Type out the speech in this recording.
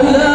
Allah